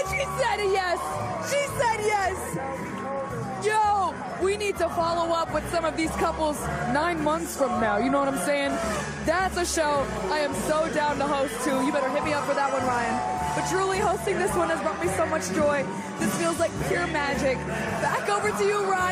And she said yes. She said yes. Yo, we need to follow up with some of these couples nine months from now. You know what I'm saying? That's a show I am so down to host too. You better hit me up for that one, Ryan. But truly, hosting this one has brought me so much joy. This feels like pure magic. Back over to you, Ryan.